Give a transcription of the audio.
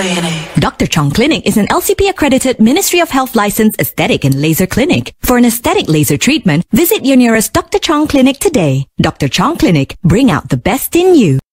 Clinic. Dr. Chong Clinic is an LCP accredited Ministry of Health licensed aesthetic and laser clinic. For an aesthetic laser treatment, visit your nearest Dr. Chong Clinic today. Dr. Chong Clinic, bring out the best in you.